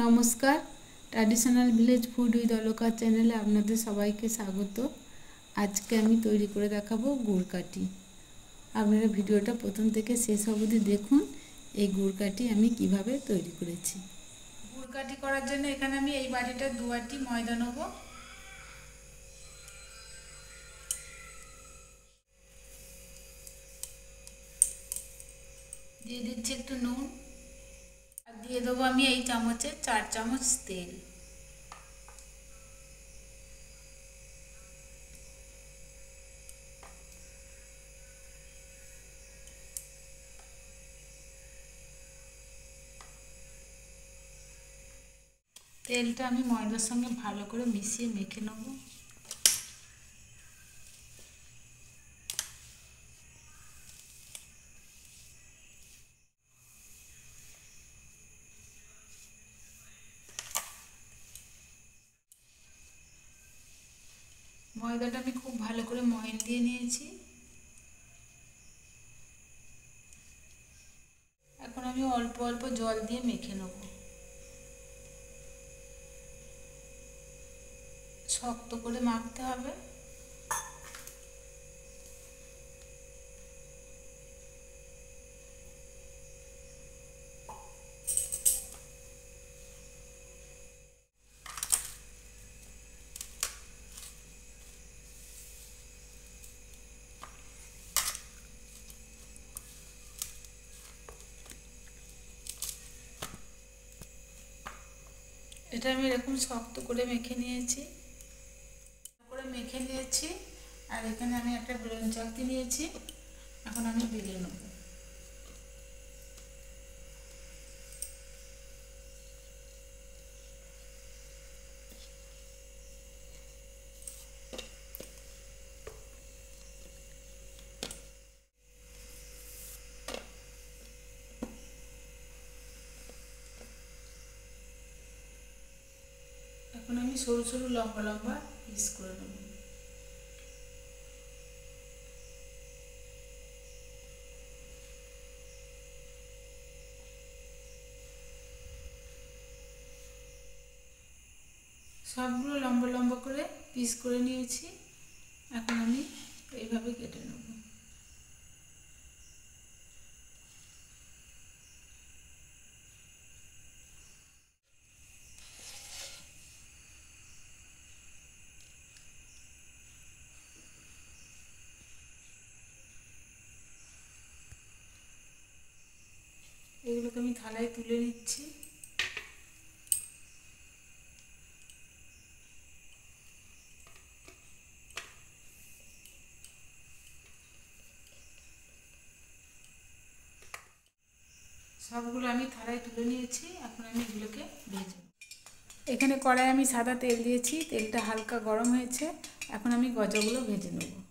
নমস্কার। Traditional village food with Alka চ্যানেলে আপনাদের সবাইকে স্বাগত। আজকে আমি তৈরি করে দেখাবো গুড় কাটি। আপনারা ভিডিওটা প্রথম থেকে শেষ অবধি দেখুন, এই গুড় কাটি আমি কীভাবে তৈরি করেছি। গুড় কাটি করার জন্য এখানে আমি এই বাটিটা দু বাটি ময়দা নেব। দিয়ে দিচ্ছি একটু নুন। দিয়ে দেবো আমি এই চামচে চার চামচ তেল। তেলটা আমি ময়দার সঙ্গে ভালো করে মিশিয়ে মেখে নেব। ময়দাটা আমি খুব ভালো করে ময়ন দিয়ে নিয়েছি। এখন আমি অল্প অল্প জল দিয়ে মেখে নেব। শক্ত করে মাখতে হবে। এটা আমি এরকম শক্ত করে মেখে নিয়েছি। করে মেখে নিয়েছি। আর এখানে আমি একটা বেলুন চাকতি নিয়েছি। এখন আমি বেলে নেব। এখন আমি সরু সরু লম্বা লম্বা পিস করে নেব। সবগুলো লম্বা লম্বা করে পিস করে নিয়েছি। এখন আমি এইভাবে কেটে নেব। এগুলোকে আমি থালায় তুলে নিচ্ছি। সবগুলো আমি থালায় তুলে নিয়েছি, এখন আমি এগুলোকে ভেজে এখানে কড়াই আমি সাদা তেল দিয়েছি, তেলটা হালকা গরম হয়েছে, এখন আমি গজাগুলো ভেজে নেব।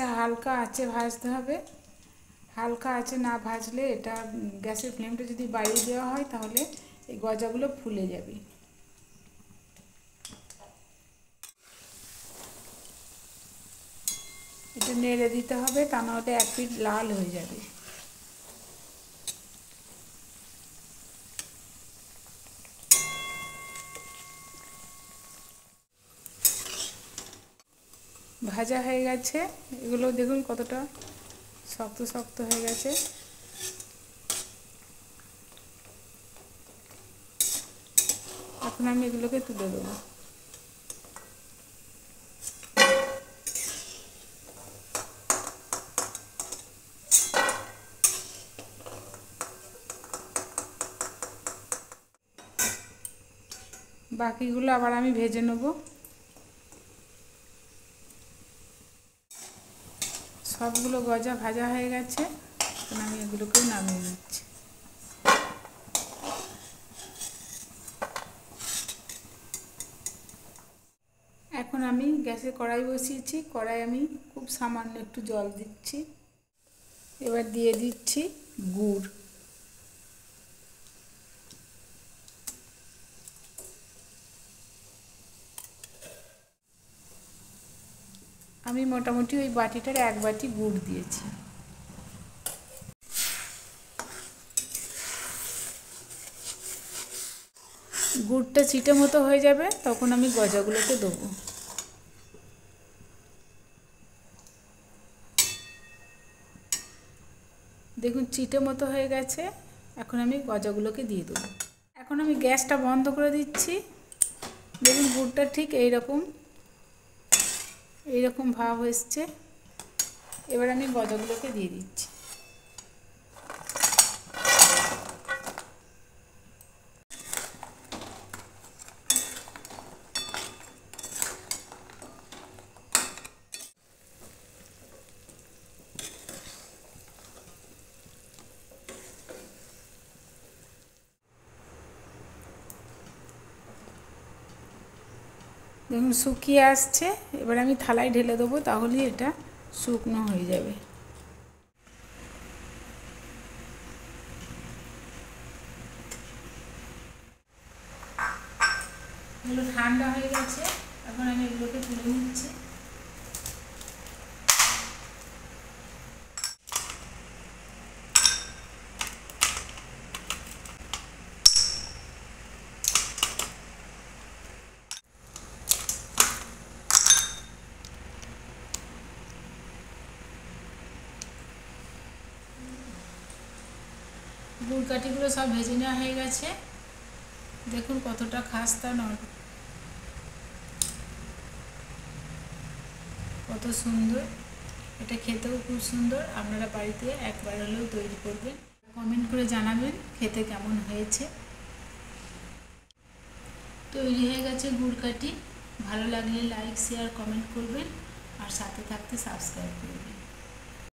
এটা হালকা আঁচে ভাজতে হবে। হালকা আঁচে না ভাজলে এটা গ্যাসের ফ্লেমটা যদি বাড়িয়ে দেওয়া হয় তাহলে এই গজাগুলো ফুলে যাবে। এটা নেড়ে দিতে হবে, তা নাহলে এক পিঠ লাল হয়ে যাবে। ভাজা হয়ে গেছে। এগুলো দেখুন কতটা শক্ত শক্ত হয়ে গেছে। এখন আমি এগুলোকে তুলে দেবো। বাকিগুলো আবার আমি ভেজে নেব। সবগুলো গজা ভাজা হয়ে গেছে, এখন আমি এগুলোকেও নামিয়ে নিচ্ছি। এখন আমি গ্যাসে কড়াই বসিয়েছি, কড়াই আমি খুব সামান্য একটু জল দিচ্ছি। এবার দিয়ে দিচ্ছি গুড়। আমি মোটামুটি ওই বাটিটার এক বাটি গুড় দিয়েছি। গুড়টা চিটে মতো হয়ে যাবে, তখন আমি গজাগুলোকে দেবো। দেখুন চিটে মতো হয়ে গেছে, এখন আমি গজাগুলোকে দিয়ে দেবো। এখন আমি গ্যাসটা বন্ধ করে দিচ্ছি। দেখুন, গুড়টা ঠিক এইরকম এইরকম ভাব এসছে। এবার আমি গজাগুলোকে দিয়ে দিচ্ছি। দেখুন, শুকিয়ে আসছে। এবার আমি থালায় ঢেলে দেবো, তাহলেই এটা শুকনো হয়ে যাবে। এগুলো ঠান্ডা হয়ে গেছে, এখন আমি এগুলোকে তুলে নিচ্ছি গুড় কাঠিগুলো সব ভেজে নেওয়া হয়ে গেছে। দেখুন কতটা খাস্তা নয়। কত সুন্দর। এটা খেতেও খুব সুন্দর। আপনারা বাড়িতে একবার হলেও তৈরি করবেন। কমেন্ট করে জানাবেন খেতে কেমন হয়েছে। তৈরি হয়ে গেছে গুড় কাঠি ভালো লাগলে লাইক, শেয়ার, কমেন্ট করবেন। আর সাথে থাকতে সাবস্ক্রাইব করবেন।